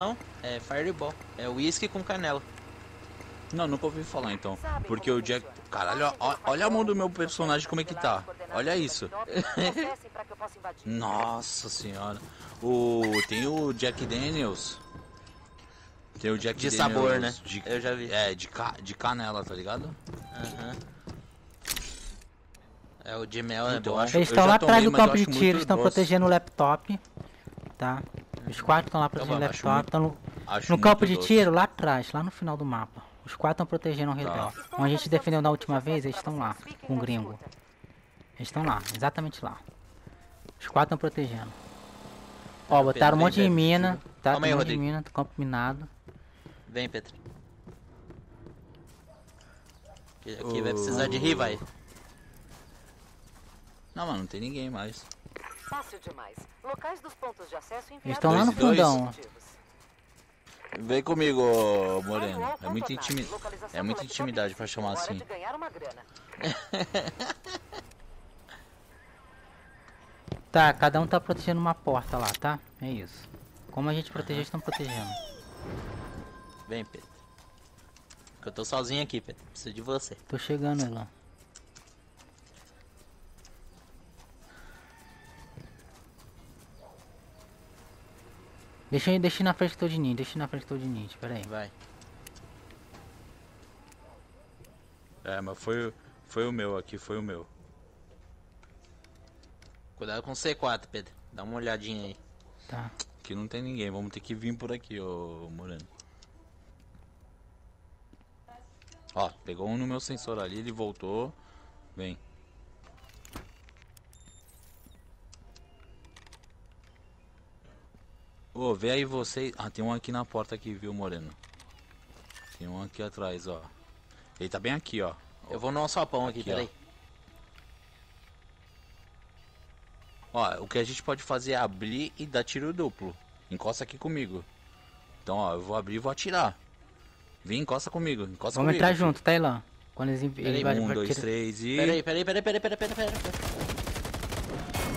Não, é Fireball. É whisky com canela. Não, nunca ouvi falar então. Porque o Jack. Caralho, ó- olha a mão do meu personagem como é que tá. Olha isso. Nossa senhora. O. Tem o Jack Daniels. Tem o Jack De Daniels. sabor, né? De, Eu já vi. É, de, ca, de canela, tá ligado? Aham. É, o de mel é Então, bom. acho- Eles estão lá atrás do campo de tiro, eles estão protegendo o laptop. Tá? Os quatro estão lá protegendo o laptop. Estão no, campo de doce. tiro, lá atrás, lá no final do mapa. Os quatro estão protegendo o redor. Tá. Onde a gente defendeu na última vez, eles estão lá, com o gringo. Eles estão lá, exatamente lá. Os quatro estão protegendo. Ó, botaram um monte de mina, tá? Um monte de mina, campo minado. Vem. Aqui, aqui vai precisar de rir, vai. Não, mano, não tem ninguém mais. Fácil demais. Locais dos pontos de acesso enviados Eles estão lá no fundão. Vem comigo, Moreno. É muita, contornado. intimi... Localização é muita intimidade pra chamar assim. Tá, cada um tá protegendo uma porta lá, tá? É isso. Como a gente protegeu, eles estão protegendo. Vem, Pedro. Eu tô sozinho aqui, Pedro. Preciso de você. Tô chegando, Elan. Deixa, eu- deixa eu ir na frente do Todininho, deixa eu ir na frente do Todininho, espera aí. Vai. É, mas foi, foi o meu aqui, foi o meu. Cuidado com o C4, Pedro. Dá uma olhadinha aí. Tá. Aqui não tem ninguém, vamos ter que vir por aqui, ô Moreno. Ó, pegou um no meu sensor ali, ele voltou. Vem. Ô, vê aí você. Ah, tem um aqui na porta aqui, viu, Moreno? Tem um aqui atrás, ó. Ele tá bem aqui, ó. Eu vou no alçapão aqui, Aqui, peraí. Ó, o que a gente pode fazer é abrir e dar tiro duplo. Encosta aqui comigo. Então, ó, eu vou abrir e vou atirar. Vem, encosta comigo. Encosta Vamos comigo. entrar junto, tá, Elan? Quando eles ele vai Um, dois, três e. Peraí, peraí, peraí, peraí, peraí, peraí, peraí.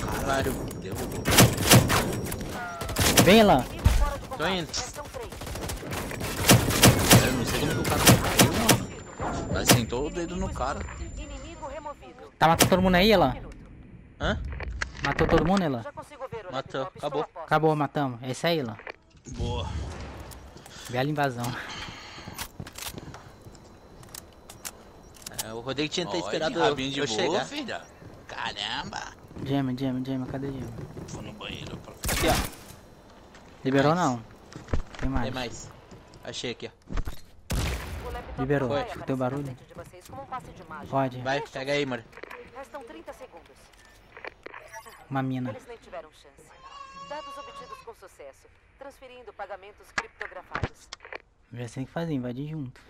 Caralho. Derrubou. Vem, Elan. De Tô indo. Eu não sei como que o cara caiu, mano. Mas sentou o dedo no cara. Tá matando todo mundo aí, Elan? Minuto. Hã? Matou todo mundo, Elan? O Matou. Acabou. Acabou, matamos. É isso aí, Elan. Boa. Bela invasão. É, o Rodrigo tinha que ter esperado eu, rabinho de eu boa, chegar. filha. Caramba. Gema, gema, gema, cadê gema? Vou no banheiro. Aqui, ó. Liberou Mais. não? Tem mais. Tem mais. Achei aqui, ó. Liberou. Escutei o barulho. um. Pode. Vai, pega aí, mano. Restam 30 segundos. Uma mina. Eles nem tiveram chance. Dados obtidos com sucesso. Transferindo pagamentos criptografados. Já sei o que fazer, invadir junto.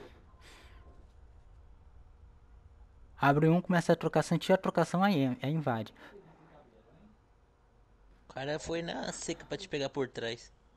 Abre um, começa a trocação, tira a trocação aí, aí invade. O cara foi na seca pra te pegar por trás.